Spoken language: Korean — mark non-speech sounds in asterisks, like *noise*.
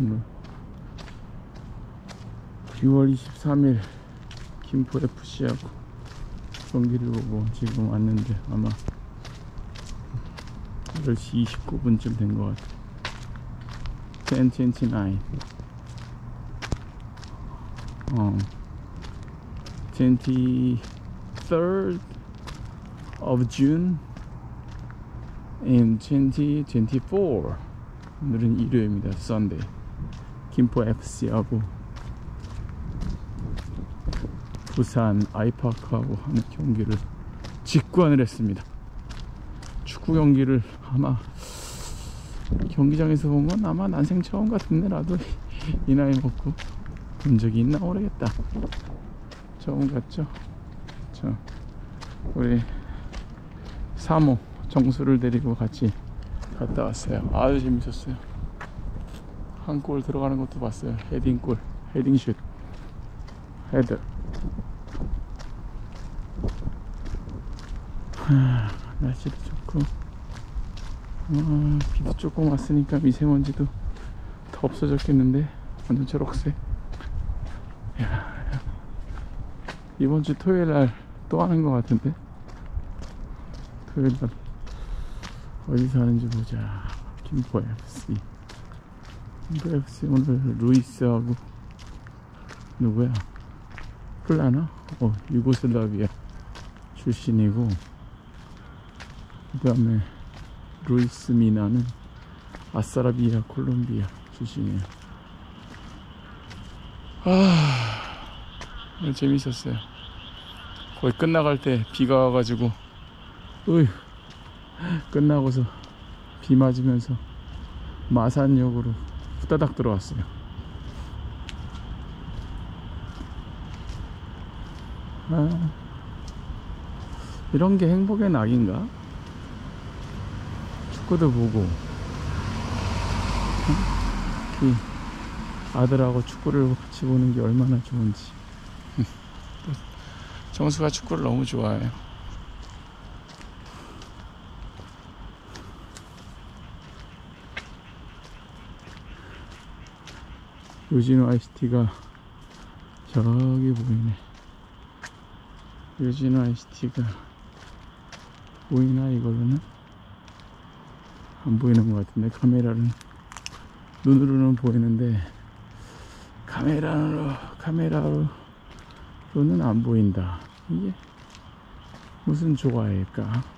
오늘 6월 23일 김포 FC하고 경기를 보고 지금 왔는데 아마 10시 29분쯤 된 것 같아 1029 어. 23rd of June in 2024 오늘은 일요일입니다. Sunday 김포 FC하고 부산 아이파크하고 하는 경기를 직관을 했습니다. 축구 경기를 아마 경기장에서 본 건 아마 난생 처음 같은데 나도 이 나이 먹고 본 적이 있나 모르겠다. 처음 같죠? 저 우리 사모 정수를 데리고 같이 갔다 왔어요. 아주 재밌었어요 한 골 들어가는 것도 봤어요. 헤딩 골 헤딩 슛. 헤드 하, 날씨도 좋고. 아, 비도 조금 왔으니까 미세먼지도 더 없어졌겠는데? 완전 초록색. 야, 이번 주 토요일 날 또 하는 것 같은데? 토요일 날 어디서 하는지 보자. 김포 FC 김포 FC 오늘 루이스하고 누구야? 플라나? 어 유고슬라비아 출신이고 그 다음에 루이스 미나는 아사라비아 콜롬비아 출신이에요. 아 재밌었어요. 거의 끝나갈 때 비가 와가지고 으휴 끝나고서 비 맞으면서 마산역으로 후다닥 들어왔어요. 아, 이런 게 행복의 낙인가? 축구도 보고 특히 아들하고 축구를 같이 보는 게 얼마나 좋은지. *laughs* 정수가 축구를 너무 좋아해요 요진호 ICT가 저기 보이네. 요진호 ICT가 보이나 이걸로는? 안 보이는 것 같은데 카메라는. 눈으로는 보이는데 카메라로 카메라로는 안 보인다. 이게 무슨 조화일까